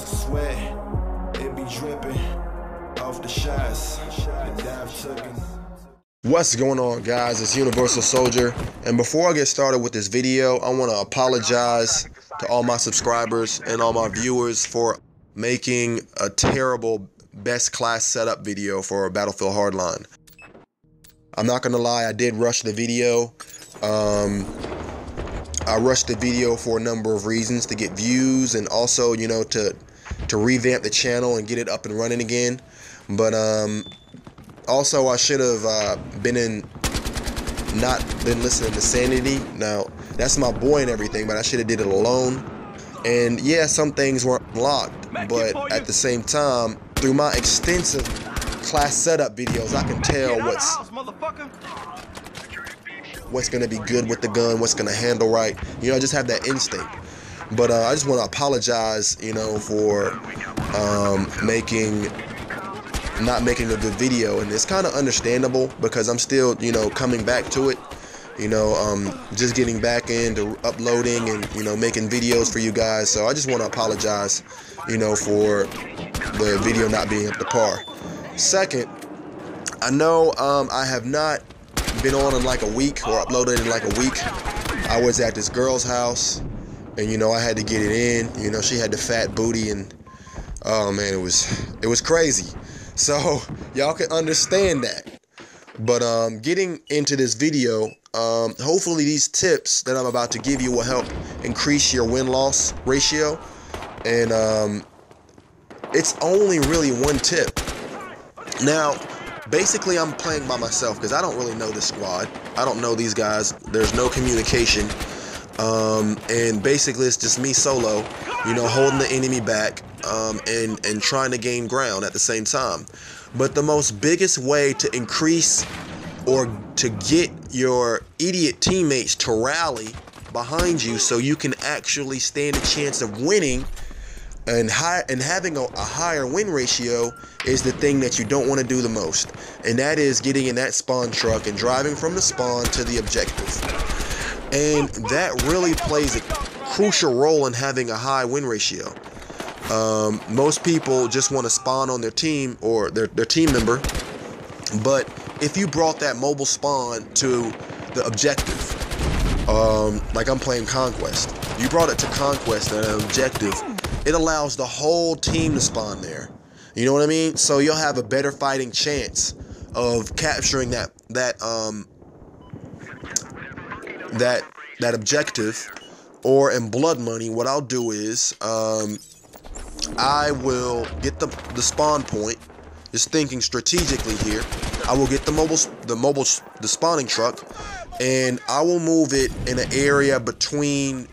sweat, it be dripping off the shots. The dive taken. What's going on guys, it's Universal Soldier and before I get started with this video I want to apologize to all my subscribers and all my viewers for making a terrible best class setup video for Battlefield Hardline. I'm not gonna lie, I did rush the video. Um, I rushed the video for a number of reasons to get views and also, you know, to to revamp the channel and get it up and running again. But um, also, I should have uh, been in, not been listening to Sanity. Now, that's my boy and everything, but I should have did it alone. And yeah, some things weren't locked, but at the same time, through my extensive class setup videos, I can tell what's what's gonna be good with the gun, what's gonna handle right. You know, I just have that instinct. But uh, I just want to apologize, you know, for um, making not making a good video, and it's kind of understandable because I'm still, you know, coming back to it. You know, um, just getting back into uploading and you know making videos for you guys. So I just want to apologize, you know, for the video not being up to par. Second, I know um, I have not been on in like a week or uploaded in like a week. I was at this girl's house, and you know I had to get it in. You know she had the fat booty, and oh man, it was it was crazy. So y'all can understand that. But um, getting into this video, um, hopefully these tips that I'm about to give you will help increase your win-loss ratio. And um, it's only really one tip. Now, basically I'm playing by myself because I don't really know this squad. I don't know these guys. There's no communication. Um, and basically it's just me solo, you know, holding the enemy back um, and, and trying to gain ground at the same time. But the most biggest way to increase or to get your idiot teammates to rally behind you so you can actually stand a chance of winning and high and having a, a, higher win ratio is the thing that you don't want to do the most and that is getting in that spawn truck and driving from the spawn to the objective. And that really plays a crucial role in having a high win ratio. Um, most people just want to spawn on their team or their, their team member but if you brought that mobile spawn to the objective um, like I'm playing Conquest you brought it to Conquest an objective it allows the whole team to spawn there. You know what I mean? So you'll have a better fighting chance of capturing that that um that that objective. Or in blood money, what I'll do is um, I will get the the spawn point. Just thinking strategically here. I will get the mobile the mobile the spawning truck, and I will move it in an area between,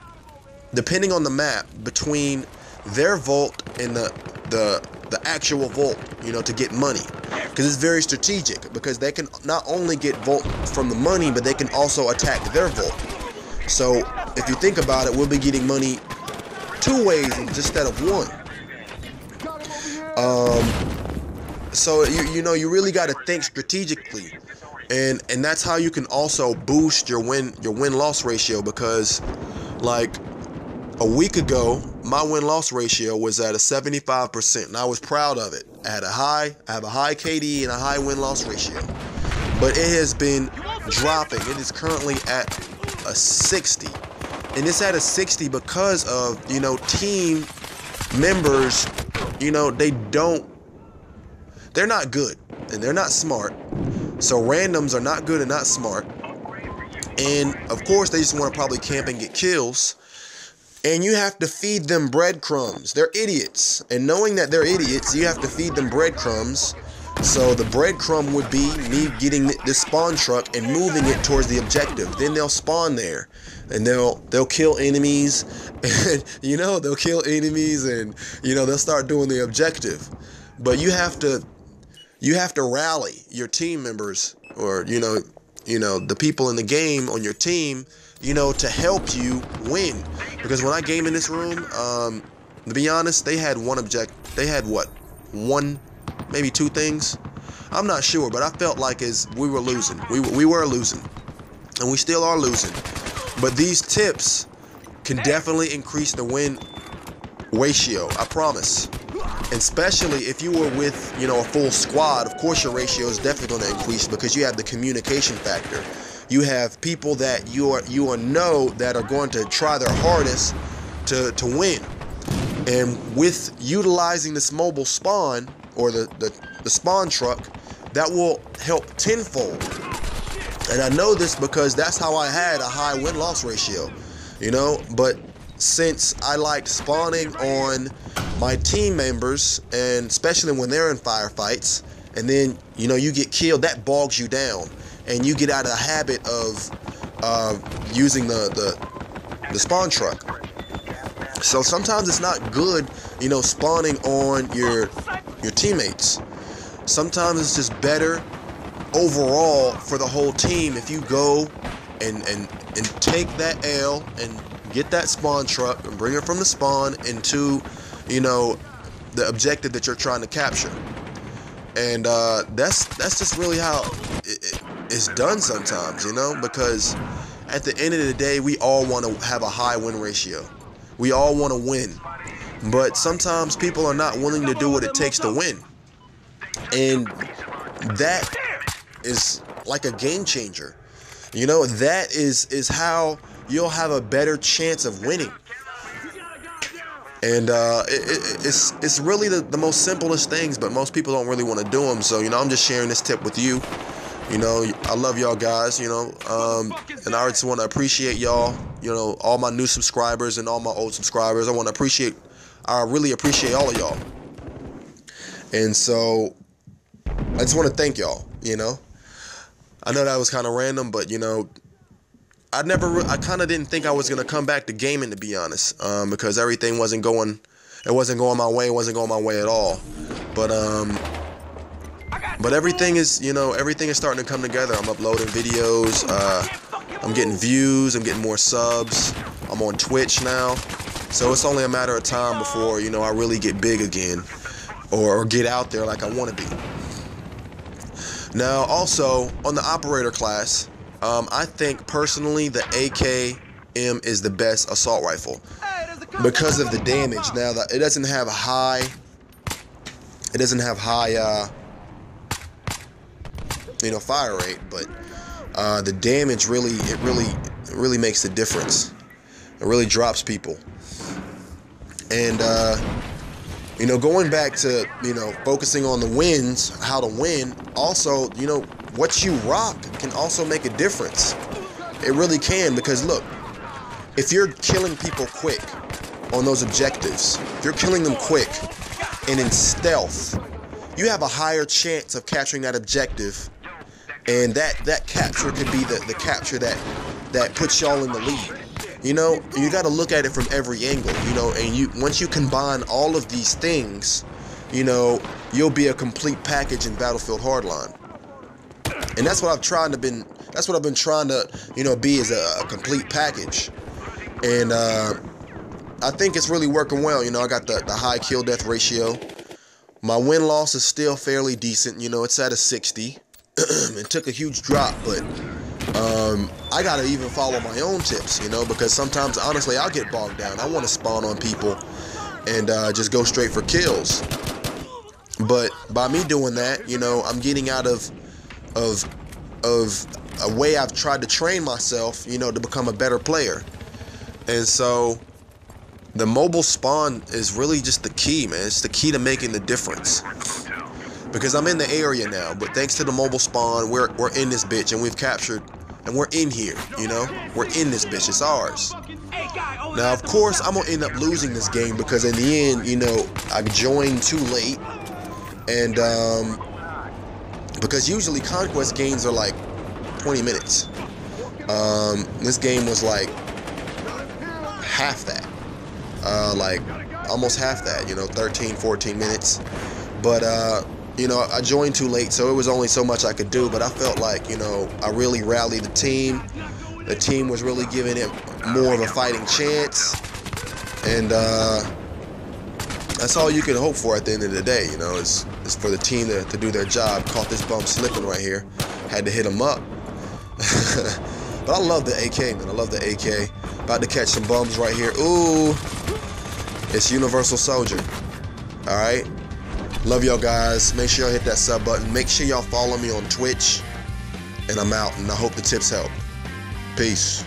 depending on the map, between their vault and the the the actual vault, you know, to get money. Because it's very strategic because they can not only get vault from the money, but they can also attack their vault. So if you think about it, we'll be getting money two ways instead of one. Um, so you you know you really got to think strategically, and and that's how you can also boost your win your win loss ratio because, like a week ago, my win-loss ratio was at a 75%, and I was proud of it. I had a high, I have a high KD and a high win-loss ratio. But it has been dropping. It is currently at a 60. And it's at a 60 because of, you know, team members, you know, they don't they're not good and they're not smart. So randoms are not good and not smart. And of course, they just want to probably camp and get kills and you have to feed them breadcrumbs. They're idiots. And knowing that they're idiots, you have to feed them breadcrumbs. So the breadcrumb would be me getting this spawn truck and moving it towards the objective. Then they'll spawn there. And they'll they'll kill enemies and you know, they'll kill enemies and you know, they'll start doing the objective. But you have to you have to rally your team members or you know, you know, the people in the game on your team you know, to help you win. Because when I game in this room, um, to be honest, they had one object. They had what, one, maybe two things. I'm not sure, but I felt like as we were losing, we we were losing, and we still are losing. But these tips can definitely increase the win ratio. I promise. Especially if you were with, you know, a full squad, of course your ratio is definitely going to increase because you have the communication factor. You have people that you are you are know that are going to try their hardest to to win. And with utilizing this mobile spawn or the, the, the spawn truck, that will help tenfold. And I know this because that's how I had a high win-loss ratio, you know, but since I liked spawning on my team members and especially when they're in firefights and then you know you get killed that bogs you down and you get out of the habit of uh, using the, the the spawn truck. So sometimes it's not good you know spawning on your your teammates. Sometimes it's just better overall for the whole team if you go and and and take that L and get that spawn truck and bring it from the spawn into you know the objective that you're trying to capture. And uh, that's that's just really how it, it, it's done sometimes you know because at the end of the day we all want to have a high win ratio. We all want to win. But sometimes people are not willing to do what it takes to win. And that is like a game changer. You know that is is how you'll have a better chance of winning. And uh, it, it's it's really the, the most simplest things, but most people don't really want to do them. So you know, I'm just sharing this tip with you. You know, I love y'all guys. You know, um, and I just want to appreciate y'all. You know, all my new subscribers and all my old subscribers. I want to appreciate. I really appreciate all of y'all. And so, I just want to thank y'all. You know, I know that was kind of random, but you know, I never, I kind of didn't think I was gonna come back to gaming to be honest, um, because everything wasn't going, it wasn't going my way, it wasn't going my way at all. But um, but everything is, you know, everything is starting to come together. I'm uploading videos, uh, I'm getting views, I'm getting more subs. I'm on Twitch now, so it's only a matter of time before you know I really get big again, or, or get out there like I want to be. Now, also on the operator class. Um, I think personally the AKM is the best assault rifle because of the damage. Now it doesn't have high, it doesn't have high, uh, you know, fire rate, but uh, the damage really, it really, it really makes the difference. It really drops people. And uh, you know, going back to you know focusing on the wins, how to win. Also, you know, what you rock can also make a difference. It really can because look, if you're killing people quick on those objectives, if you're killing them quick and in stealth, you have a higher chance of capturing that objective. And that that capture could be the, the capture that that puts y'all in the lead. You know, you got to look at it from every angle, you know, and you once you combine all of these things, you know, you'll be a complete package in Battlefield Hardline and that's what I've tried to been. That's what I've been trying to, you know, be as a, a complete package. And uh, I think it's really working well. You know, I got the the high kill death ratio. My win loss is still fairly decent. You know, it's at a 60. it took a huge drop, but um, I gotta even follow my own tips. You know, because sometimes honestly I'll get bogged down. I want to spawn on people and uh, just go straight for kills. But by me doing that, you know, I'm getting out of of of a way I've tried to train myself, you know, to become a better player. And so the mobile spawn is really just the key, man. It's the key to making the difference. Because I'm in the area now, but thanks to the mobile spawn, we're we're in this bitch and we've captured and we're in here, you know? We're in this bitch. It's ours. Now, of course, I'm gonna end up losing this game because in the end, you know, I joined too late and um because usually conquest games are like 20 minutes. Um, this game was like half that, uh, like almost half that, you know, 13, 14 minutes. But uh, you know, I joined too late, so it was only so much I could do. But I felt like, you know, I really rallied the team. The team was really giving it more of a fighting chance, and uh, that's all you can hope for at the end of the day. You know, is is for the team to, to do their job. Caught this bump slipping right here. Had to hit him up. but I love the AK, man. I love the AK. About to catch some bums right here. Ooh. It's Universal Soldier. All right. Love y'all guys. Make sure y'all hit that sub button. Make sure y'all follow me on Twitch. And I'm out. And I hope the tips help. Peace.